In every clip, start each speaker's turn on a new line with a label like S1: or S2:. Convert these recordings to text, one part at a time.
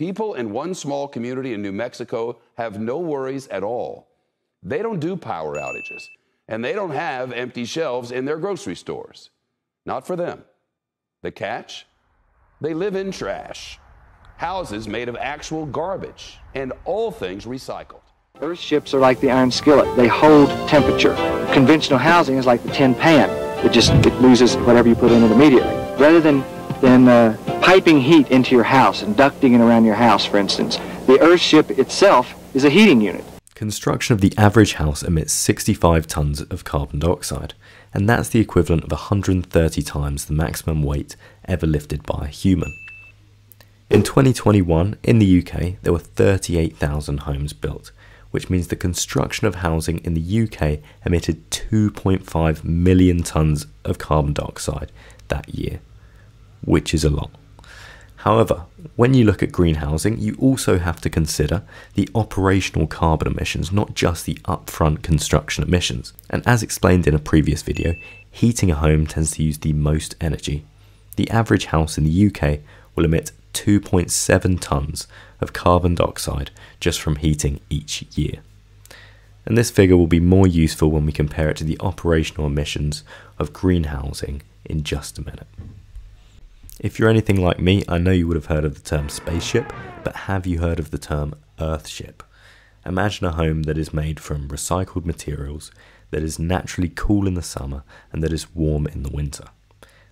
S1: People in one small community in New Mexico have no worries at all. They don't do power outages, and they don't have empty shelves in their grocery stores. Not for them. The catch? They live in trash. Houses made of actual garbage, and all things recycled.
S2: Earthships are like the iron skillet. They hold temperature. Conventional housing is like the tin pan. It just it loses whatever you put in it immediately. Rather than than uh, piping heat into your house and ducting it around your house, for instance, the Earthship itself is a heating unit.
S3: Construction of the average house emits 65 tons of carbon dioxide, and that's the equivalent of 130 times the maximum weight ever lifted by a human. In 2021, in the UK, there were 38,000 homes built, which means the construction of housing in the UK emitted 2.5 million tonnes of carbon dioxide that year, which is a lot. However, when you look at green housing, you also have to consider the operational carbon emissions, not just the upfront construction emissions. And as explained in a previous video, heating a home tends to use the most energy. The average house in the UK will emit 2.7 tonnes of carbon dioxide just from heating each year. And this figure will be more useful when we compare it to the operational emissions of green housing in just a minute. If you're anything like me, I know you would have heard of the term spaceship, but have you heard of the term Earthship? Imagine a home that is made from recycled materials, that is naturally cool in the summer, and that is warm in the winter.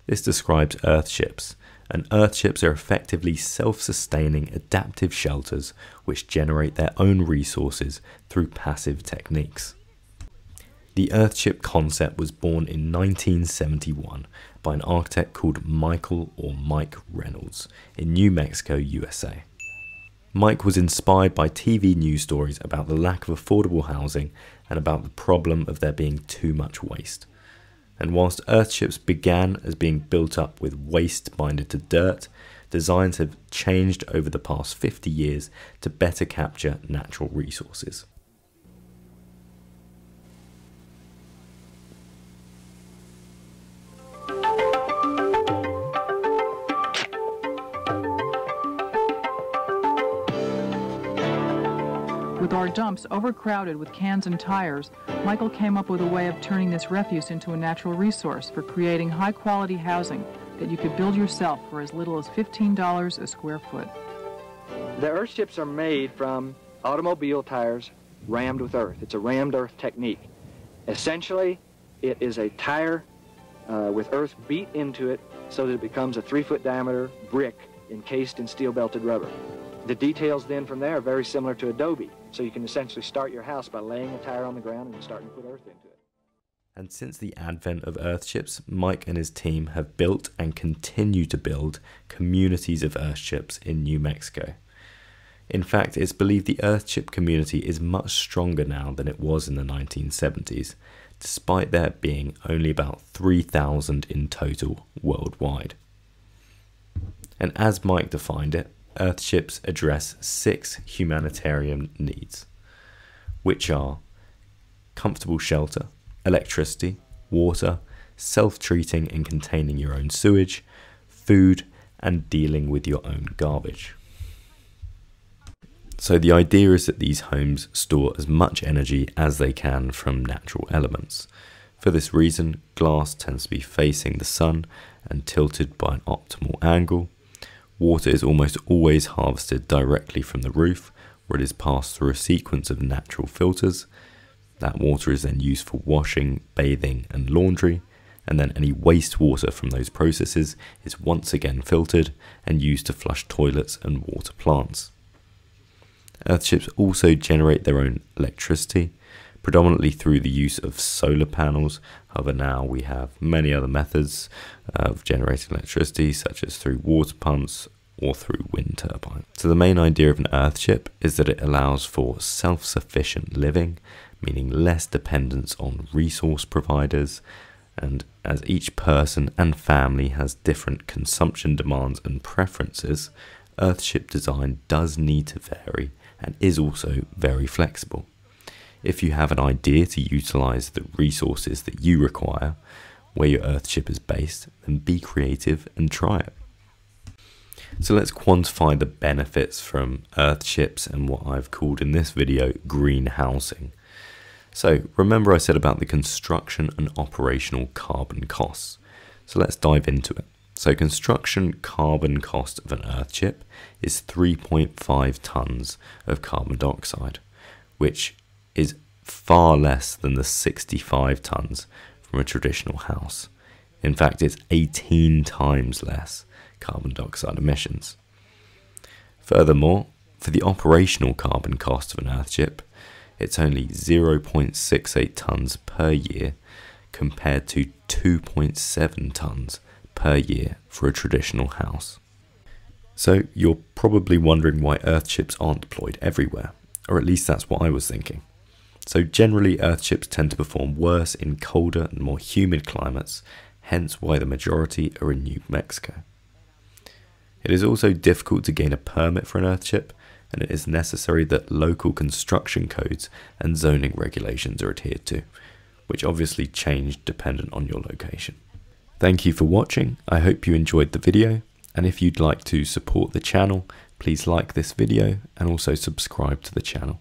S3: This describes Earthships, and Earthships are effectively self sustaining adaptive shelters which generate their own resources through passive techniques. The Earthship concept was born in 1971 by an architect called Michael or Mike Reynolds in New Mexico, USA. Mike was inspired by TV news stories about the lack of affordable housing and about the problem of there being too much waste and whilst Earthships began as being built up with waste binded to dirt, designs have changed over the past 50 years to better capture natural resources.
S4: With our dumps overcrowded with cans and tires, Michael came up with a way of turning this refuse into a natural resource for creating high quality housing that you could build yourself for as little as $15 a square foot.
S2: The earthships are made from automobile tires rammed with earth. It's a rammed earth technique. Essentially, it is a tire uh, with earth beat into it so that it becomes a three foot diameter brick encased in steel belted rubber. The details then from there are very similar to adobe. So you can essentially start your house by laying a tire on the ground and starting to put earth into it.
S3: And since the advent of Earthships, Mike and his team have built and continue to build communities of Earthships in New Mexico. In fact, it's believed the Earthship community is much stronger now than it was in the 1970s, despite there being only about 3,000 in total worldwide. And as Mike defined it, Earthships address six humanitarian needs, which are comfortable shelter, electricity, water, self treating and containing your own sewage, food, and dealing with your own garbage. So, the idea is that these homes store as much energy as they can from natural elements. For this reason, glass tends to be facing the sun and tilted by an optimal angle, Water is almost always harvested directly from the roof, where it is passed through a sequence of natural filters. That water is then used for washing, bathing, and laundry, and then any wastewater from those processes is once again filtered and used to flush toilets and water plants. Earthships also generate their own electricity, predominantly through the use of solar panels. However, now we have many other methods of generating electricity, such as through water pumps or through wind turbines. So, the main idea of an Earthship is that it allows for self sufficient living, meaning less dependence on resource providers. And as each person and family has different consumption demands and preferences, Earthship design does need to vary and is also very flexible. If you have an idea to utilize the resources that you require, where your Earthship is based, then be creative and try it. So let's quantify the benefits from earthships and what I've called in this video greenhousing. So remember I said about the construction and operational carbon costs. So let's dive into it. So construction carbon cost of an earthship is 3.5 tonnes of carbon dioxide, which is far less than the 65 tonnes from a traditional house. In fact, it's 18 times less carbon dioxide emissions. Furthermore, for the operational carbon cost of an earthship, it's only 0.68 tonnes per year compared to 2.7 tonnes per year for a traditional house. So you're probably wondering why earthships aren't deployed everywhere, or at least that's what I was thinking. So generally earthships tend to perform worse in colder and more humid climates, hence why the majority are in New Mexico. It is also difficult to gain a permit for an earthship, and it is necessary that local construction codes and zoning regulations are adhered to, which obviously change dependent on your location. Thank you for watching, I hope you enjoyed the video, and if you'd like to support the channel, please like this video and also subscribe to the channel.